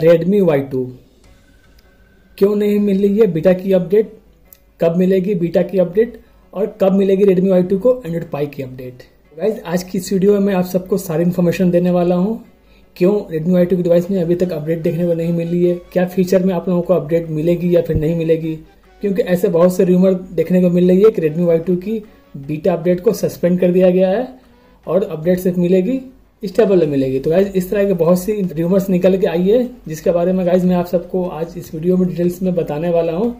Redmi Y to क्यों नहीं मिल रही है बीटा की अपडेट कब मिलेगी बीटा की अपडेट और कब मिलेगी रेडमी वाई टू को एंड्रॉइड पाई की अपडेट गाइज़ आज की इस वीडियो में मैं आप सबको सारी इन्फॉर्मेशन देने वाला हूँ। क्यों रेडमी वाई टू की डिवाइस में अभी तक अपडेट देखने को नहीं मिली है? क्या फीचर में आप लोगों को अपडेट मिलेगी या फिर नहीं मिलेगी? क्योंकि ऐसे बहुत से रूमर देखने को मिल रही है कि रेडमी वाई टू की बीटा अपडेट को सस्पेंड कर दिया गया है। और अपडेट सिर्फ़ मिलेगी स्टेबल मिलेगी। तो गाइज़ इस तरह के बहुत सी रूमर्स निकल के आई है, जिसके बारे में गाइज़ मैं आप सबको आज इस वीडियो में डिटेल्स में बताने वाला हूँ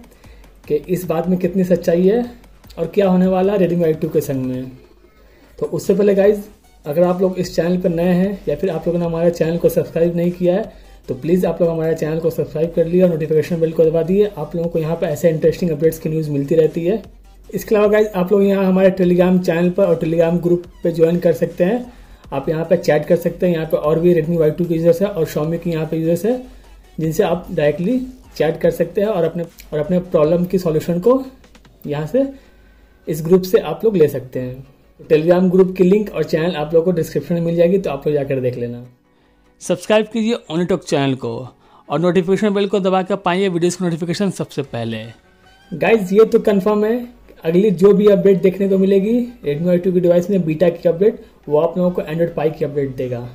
कि इस बात में कितनी सच्चाई है और क्या होने वाला है रेडमी आई टू के संग में। तो उससे पहले गाइज़ अगर आप लोग इस चैनल पर नए हैं या फिर आप लोगों ने हमारे चैनल को सब्सक्राइब नहीं किया है तो प्लीज़ आप लोग हमारे चैनल को सब्सक्राइब कर लिया और नोटिफिकेशन बिल को दबा दिए। आप लोगों को यहाँ पर ऐसे इंटरेस्टिंग अपडेट्स की न्यूज़ मिलती रहती है। इसके अलावा गाइज़ आप लोग यहाँ हमारे टेलीग्राम चैनल पर और टेलीग्राम ग्रुप पर ज्वाइन कर सकते हैं। आप यहाँ पे चैट कर सकते हैं यहाँ पे और भी रेडमी वाई टू के यूज़र्स है और शॉमी के यहाँ पे यूज़र्स है जिनसे आप डायरेक्टली चैट कर सकते हैं और अपने और अपने प्रॉब्लम की सॉल्यूशन को यहाँ से इस ग्रुप से आप लोग ले सकते हैं। टेलीग्राम ग्रुप की लिंक और चैनल आप लोग को डिस्क्रिप्शन में मिल जाएगी तो आप लोग जाकर देख लेना। सब्सक्राइब कीजिए ओनीटॉक चैनल को और नोटिफिकेशन बेल को दबा कर पाइए वीडियोस की नोटिफिकेशन सबसे पहले। गाइज़ ये तो कंफर्म है। अगली जो भी अपडेट देखने को मिलेगी रेडमी आई टू की डिवाइस में बीटा की अपडेट वो आप लोगों को एंड्रॉइड पाई की अपडेट देगा।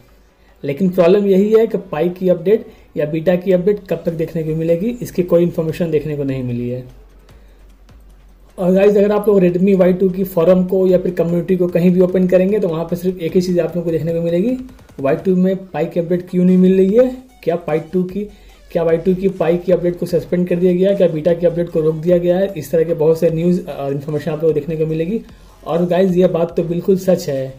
लेकिन प्रॉब्लम यही है कि पाई की अपडेट या बीटा की अपडेट कब तक देखने को मिलेगी, इसकी कोई इन्फॉर्मेशन देखने को नहीं मिली है। और गाइज़ अगर आप लोग रेडमी वाई टू की फॉरम को या फिर कम्युनिटी को कहीं भी ओपन करेंगे तो वहाँ पर सिर्फ़ एक ही चीज़ आप लोगों को देखने को मिलेगी। वाई टू में पाई की अपडेट क्यों नहीं मिल रही है? क्या पाई टू की क्या वाई टू की पाई की अपडेट को सस्पेंड कर दिया गया क्या बीटा की अपडेट को रोक दिया गया है? इस तरह के बहुत से न्यूज़ और इन्फॉर्मेशन आप लोग देखने को मिलेगी। और गाइज़ ये बात तो बिल्कुल सच है।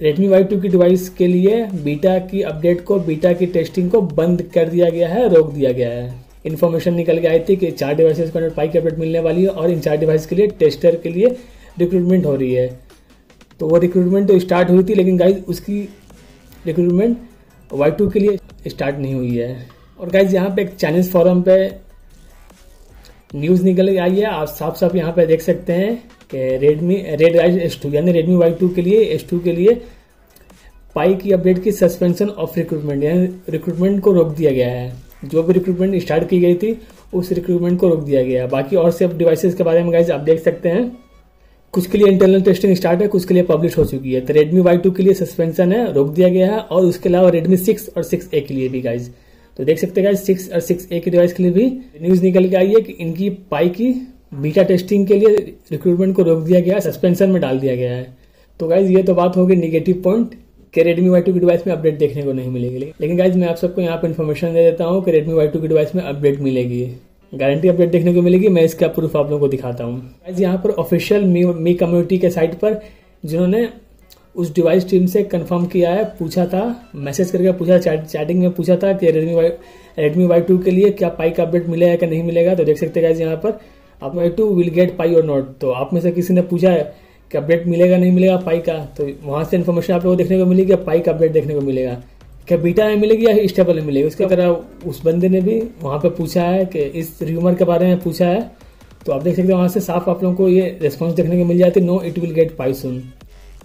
रेडमी वाई टू की डिवाइस के लिए बीटा की अपडेट को बीटा की टेस्टिंग को बंद कर दिया गया है, रोक दिया गया है। इन्फॉर्मेशन निकल के आई थी कि चार डिवाइसेस को पाई की अपडेट मिलने वाली है और इन चार डिवाइस के लिए टेस्टर के लिए रिक्रूटमेंट हो रही है। तो वो रिक्रूटमेंट तो स्टार्ट हुई थी, लेकिन गाइज़ उसकी रिक्रूटमेंट वाई टू के लिए स्टार्ट नहीं हुई है। और गाइज़ यहाँ पे एक चाइनीज़ फॉरम पे न्यूज़ निकल आई है। आप साफ़ साफ़ यहाँ पे देख सकते हैं कि रेडमी रेड राइज एस टू यानी रेडमी वाई टू के लिए एस टू के लिए पाई की अपडेट की सस्पेंशन ऑफ़ रिक्रूटमेंट यानी रिक्रूटमेंट को रोक दिया गया है। जो भी रिक्रूटमेंट स्टार्ट की गई थी, उस रिक्रूटमेंट को रोक दिया गया है। बाकी और सब डिवाइसेस के बारे में गाइज़ आप देख सकते हैं। कुछ के लिए इंटरनल टेस्टिंग स्टार्ट है, कुछ के लिए पब्लिश हो चुकी है। तो रेडमी वाई टू के लिए सस्पेंशन है, रोक दिया गया है। और उसके अलावा रेडमी सिक्स और सिक्स ए के लिए भी गाइज़ तो देख सकते हैं सिक्स और सिक्स ए की डिवाइस के लिए भी न्यूज़ निकल के आई है कि इनकी पाई की बीटा टेस्टिंग के लिए रिक्रूटमेंट को रोक दिया गया है सस्पेंशन में डाल दिया गया है। तो गाइज़ ये तो बात होगी निगेटिव पॉइंट कि रेडमी वाई टू की डिवाइस में अपडेट देखने को नहीं मिलेगी। लेकिन गाइज़ मैं आप सबको यहाँ पर इन्फॉर्मेशन दे देता हूँ कि रेडमी वाई टू की डिवाइस में अपडेट मिलेगी। गारंटी अपडेट देखने को मिलेगी मैं इसका प्रूफ आप लोगों को दिखाता हूँ। गाइज़ यहाँ पर ऑफिशियल मी, मी कम्युनिटी के साइट पर जिन्होंने उस डिवाइस टीम से कंफर्म किया है, पूछा था मैसेज करके पूछा चैट चैटिंग में पूछा था कि Redmi Y Redmi Y two के लिए क्या पाई का अपडेट मिलेगा क्या नहीं मिलेगा? तो देख सकते हैं यहाँ पर, आप Y two will get Pie or not तो आप में से किसी ने पूछा है कि अपडेट मिलेगा, नहीं मिलेगा पाई का? तो वहाँ से इन्फॉर्मेशन आप लोगों देखने को मिलेगी पाई का अपडेट देखने को मिलेगा। क्या बीटा में मिलेगी या स्टेबल में मिलेगी? उसके तरह उस बंदे ने भी वहाँ पर पूछा है कि इस र्यूमर के बारे में पूछा है। तो आप देख सकते हैं वहाँ से साफ़ आप लोगों को ये रिस्पॉन्स देखने को मिल जाती है no it will get Pie soon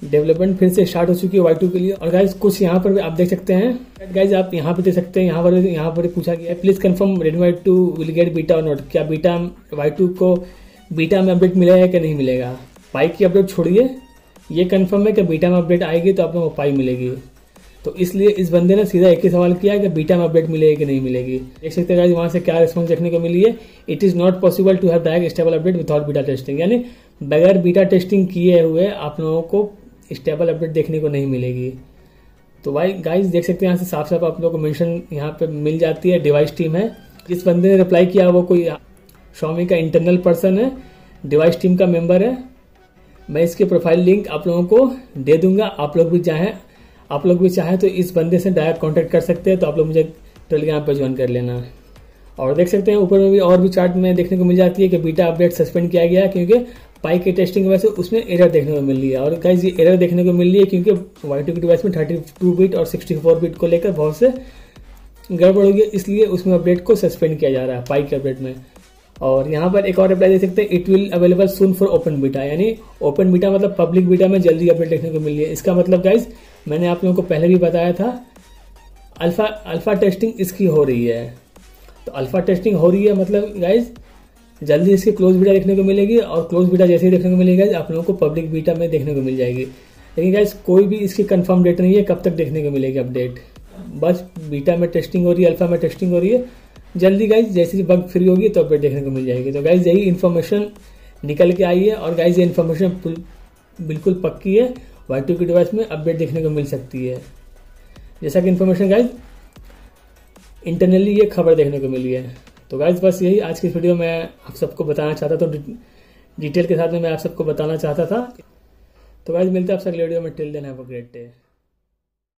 development फिर से स्टार्ट हो चुकी है वाई टू के लिए। और गाइज़ कुछ यहाँ पर भी आप देख सकते हैं। गाइज़ आप यहाँ पे देख सकते हैं। यहाँ पर यहाँ पर पूछा गया please confirm Redmi Y two will get beta or not क्या बीटा वाई टू को बीटा में अपडेट मिलेगा कि नहीं मिलेगा? पाई की अपडेट छोड़िए। ये कन्फर्म है कि बीटा में अपडेट आएगी तो आप लोगों को पाई मिलेगी। तो इसलिए इस बंदे ने सीधा एक ही सवाल किया कि बीटा में अपडेट मिलेगी कि नहीं मिलेगी। देख सकते हैं वहाँ से क्या रिस्पॉन्स देखने को मिली है। It is not possible to have direct stable update without beta testing यानी बगैर बीटा टेस्टिंग किए हुए आप लोगों को स्टेबल अपडेट देखने को नहीं मिलेगी। तो भाई गाइस देख सकते हैं यहाँ से साफ़ साफ़ आप लोगों को मेंशन यहाँ पे मिल जाती है डिवाइस टीम है। जिस बंदे ने रिप्लाई किया, वो कोई शॉमी का इंटरनल पर्सन है डिवाइस टीम का मेंबर है। मैं इसके प्रोफ़ाइल लिंक आप लोगों को दे दूँगा। आप लोग भी चाहें, आप लोग भी चाहें तो इस बंदे से डायरेक्ट कांटेक्ट कर सकते हैं तो आप लोग मुझे टेलीग्राम पर ज्वाइन कर लेना। और देख सकते हैं, ऊपर में भी और भी चार्ट में देखने को मिल जाती है कि बीटा अपडेट सस्पेंड किया गया क्योंकि पाई की टेस्टिंग की वजह से उसमें एरर देखने को मिल रही है। और गाइज़ ये एरर देखने को मिल रही है क्योंकि वाई टू डिवाइस में थर्टी टू बिट और सिक्सटी फोर बिट को लेकर बहुत से गड़बड़ हो गई इसलिए उसमें अपडेट को सस्पेंड किया जा रहा है पाई के अपडेट में। और यहाँ पर एक और अप्लाई दे सकते हैं it will available soon for open beta यानी ओपन बीटा मतलब पब्लिक बीटा में जल्दी अपडेट देखने को मिल रही है। इसका मतलब गाइज़ मैंने आप लोगों को पहले भी बताया था अल्फ़ा अल्फ़ा टेस्टिंग इसकी हो रही है। तो अल्फ़ा टेस्टिंग हो रही है मतलब गाइज़ जल्दी इसकी क्लोज बीटा देखने को मिलेगी और क्लोज बीटा जैसे ही देखने को मिलेगी, आप लोगों को पब्लिक बीटा में देखने को मिल जाएगी। लेकिन गाइज़ कोई भी इसकी कंफर्म डेट नहीं है, कब तक देखने को मिलेगी अपडेट बस बीटा में टेस्टिंग हो रही है अल्फ़ा में टेस्टिंग हो रही है। जल्दी गाइज़ जैसे बग फ्री होगी तो अपडेट देखने को मिल जाएगी। तो गाइज़ यही इन्फॉर्मेशन निकल के आई है और गाइज़ ये इन्फॉर्मेशन बिल्कुल पक्की है। वाई टू की डिवाइस में अपडेट देखने को मिल सकती है। जैसा कि इन्फॉर्मेशन गाइज़ इंटरनली ये खबर देखने को मिली है। तो गाइज़ बस यही आज की वीडियो में आप सबको बताना चाहता था तो डिटेल के साथ में मैं आप सबको बताना चाहता था। तो गाइज़ मिलते हैं आप सब वीडियो में। Till then great day